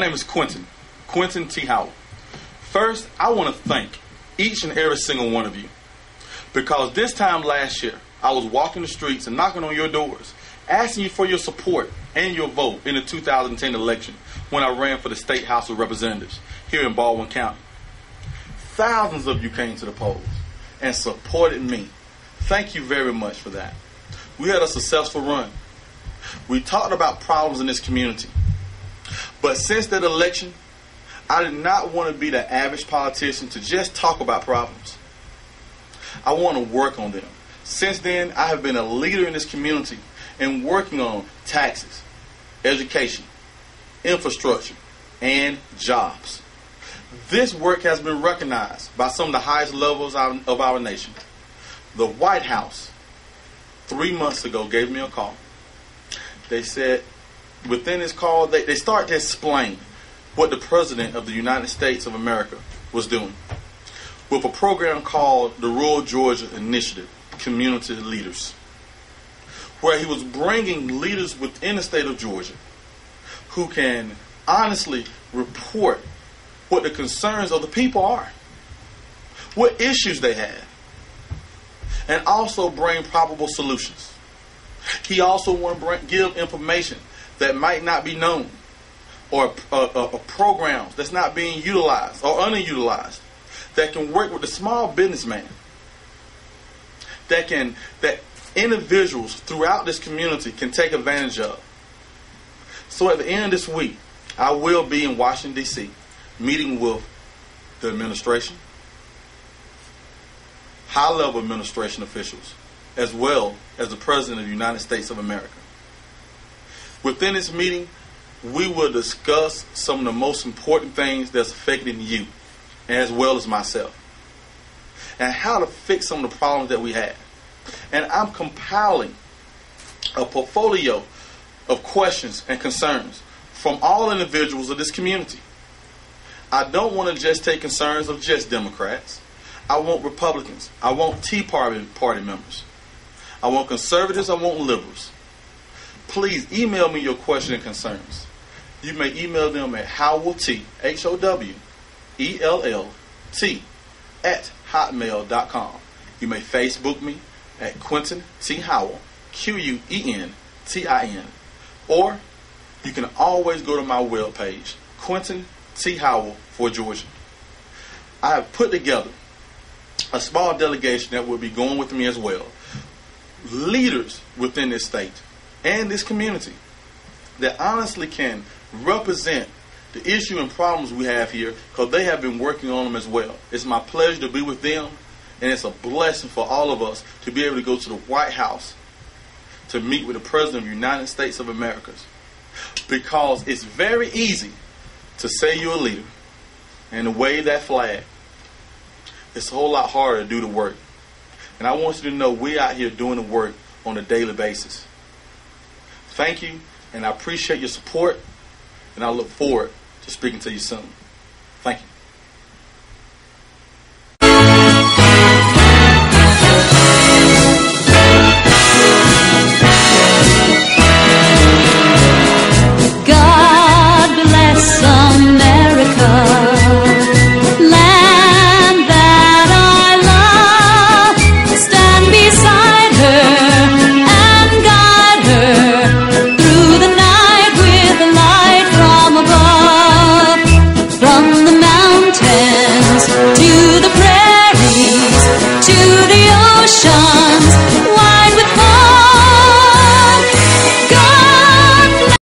name is Quentin, Quentin T. Howell. First, I want to thank each and every single one of you because this time last year, I was walking the streets and knocking on your doors, asking you for your support and your vote in the 2010 election when I ran for the State House of Representatives here in Baldwin County. Thousands of you came to the polls and supported me. Thank you very much for that. We had a successful run. We talked about problems in this community. But since that election, I did not want to be the average politician to just talk about problems. I want to work on them. Since then, I have been a leader in this community and working on taxes, education, infrastructure, and jobs. This work has been recognized by some of the highest levels of of our nation. The White House, three months ago, gave me a call. They said, within his call, they, they start to explain what the President of the United States of America was doing with a program called the Rural Georgia Initiative Community Leaders, where he was bringing leaders within the state of Georgia who can honestly report what the concerns of the people are, what issues they have, and also bring probable solutions. He also want to give information that might not be known or uh, uh, uh, programs that's not being utilized or underutilized that can work with the small businessman that can that individuals throughout this community can take advantage of. So at the end of this week, I will be in Washington D.C. meeting with the administration, high-level administration officials, as well as the President of the United States of America. Within this meeting, we will discuss some of the most important things that's affecting you, as well as myself, and how to fix some of the problems that we have. And I'm compiling a portfolio of questions and concerns from all individuals of this community. I don't want to just take concerns of just Democrats. I want Republicans. I want Tea Party, party members. I want conservatives. I want liberals. Please email me your questions and concerns. You may email them at Howell T, H O W E L L T, at hotmail.com. You may Facebook me at Quentin T. Howell, Q U E N T I N. Or you can always go to my webpage, Quentin T. Howell for Georgia. I have put together a small delegation that will be going with me as well. Leaders within this state and this community that honestly can represent the issue and problems we have here because they have been working on them as well. It's my pleasure to be with them, and it's a blessing for all of us to be able to go to the White House to meet with the President of the United States of America. Because it's very easy to say you're a leader and to wave that flag. It's a whole lot harder to do the work. And I want you to know we're out here doing the work on a daily basis. Thank you, and I appreciate your support, and I look forward to speaking to you soon.